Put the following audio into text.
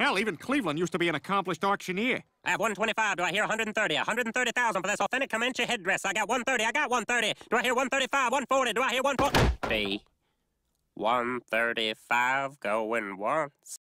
Hell, even Cleveland used to be an accomplished auctioneer. I have 125. Do I hear 130? 130,000 for this authentic Comanche headdress. I got 130. I got 130. Do I hear 135? 140? Do I hear 140? B. 135 going once.